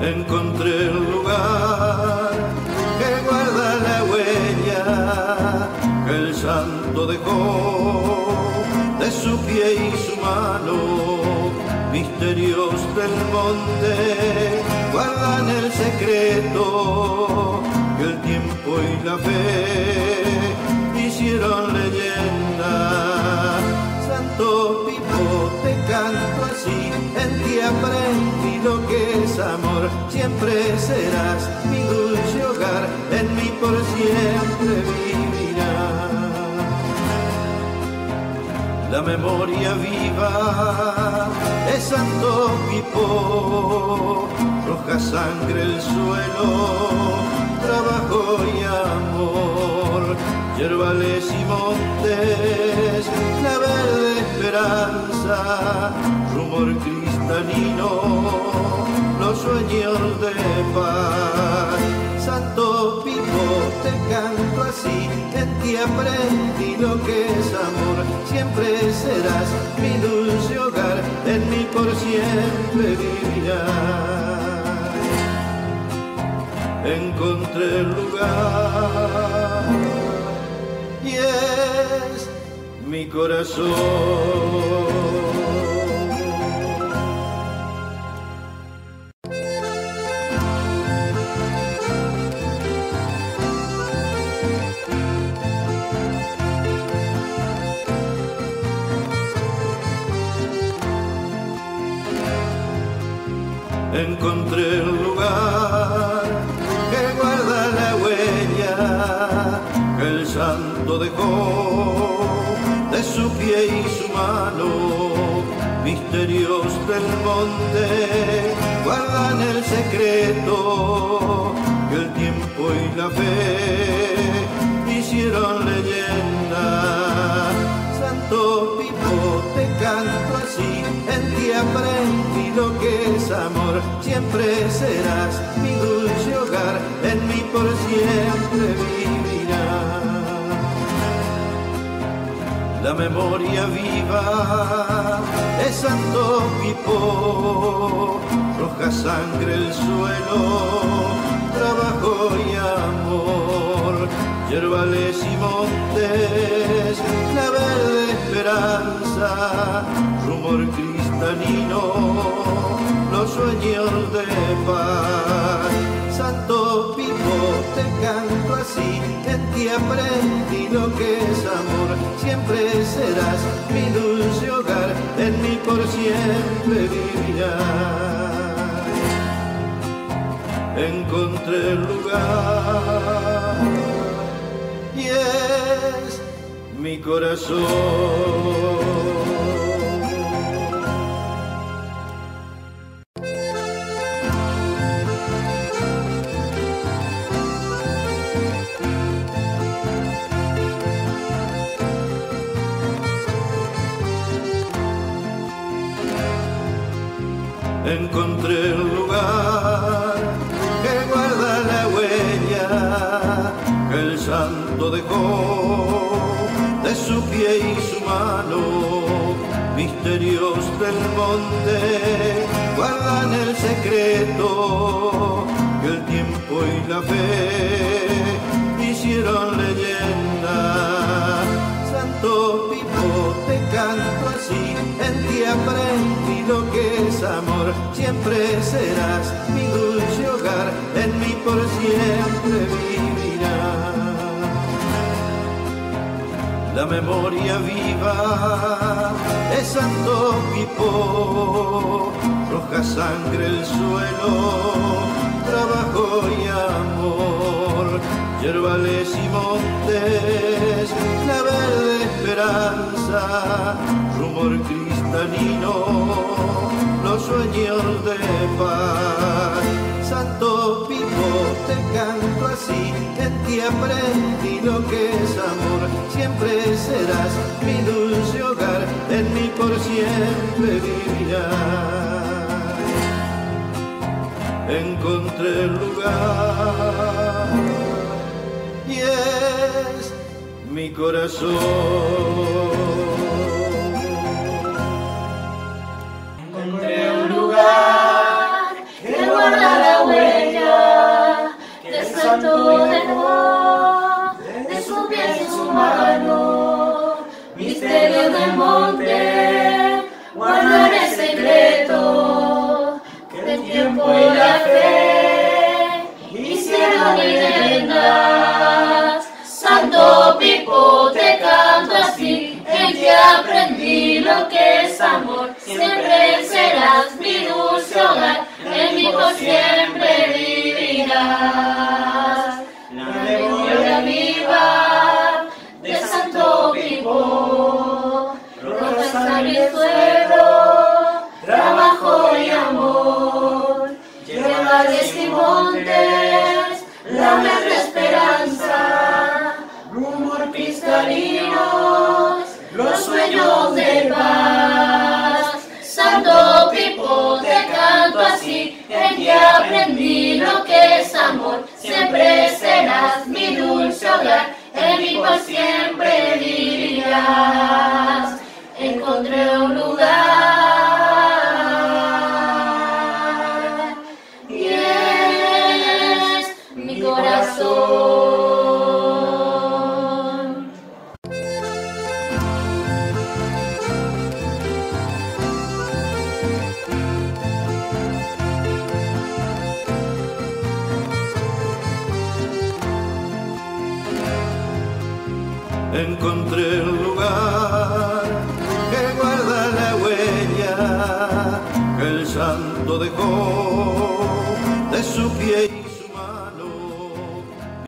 encontré el lugar que guarda la huella que el santo dejó de su pie y su mano. Misterios del monte guardan el secreto que el tiempo y la fe hicieron leyenda. Santo Pipo, te canto así, en ti aprendí lo que es amor. Siempre serás mi dulce hogar, en mí por siempre vivirás. La memoria viva de Santo Pipo, roja sangre el suelo, trabajo y amor, yerbales y montes, la verde esperanza, rumor cristalino, los sueños de paz. Santo Pipo, te canto así, en ti aprendí lo que es amor, siempre serás mi dulce hogar, en mí por siempre vivirás. Encontré el lugar y es mi corazón. Encontré el lugar santo dejó de su pie y su mano. Misterios del monte guardan el secreto que el tiempo y la fe hicieron leyenda. Santo Pipo, te canto así, en ti aprendí lo que es amor, siempre serás mi dulce hogar, en mí por siempre vivirás. La memoria viva de Santo Pipo, roja sangre el suelo, trabajo y amor, yerbales y montes, la verde esperanza, rumor cristalino, los sueños de paz. Santo Pipo, te canto así, en ti aprendí lo que es amor, siempre serás mi dulce hogar, en mí por siempre vivirás. Encontré el lugar y es mi corazón. Dejó de su pie y su mano. Misterios del monte guardan el secreto que el tiempo y la fe hicieron leyenda. Santo Pipo, te canto así, en ti aprendí lo que es amor, siempre serás mi dulce hogar, en mí por siempre vivirás. La memoria viva de Santo Pipo, roja sangre el suelo, trabajo y amor, yerbales y montes, la verde esperanza, rumor cristalino, los sueños de paz. Santo Pipo, te canto así, en ti aprendí lo que es amor, siempre encontré el lugar y es mi corazón. Encontré un lugar que guarda la huella del santo de amor, de su piel y su mano, misterio del monte. por la fe hicieron leyendas. Santo Pipo te canto así, en ti aprendí lo que es amor, siempre serás mi dulce hogar. আপনার encontré un lugar que guarda la huella que el santo dejó.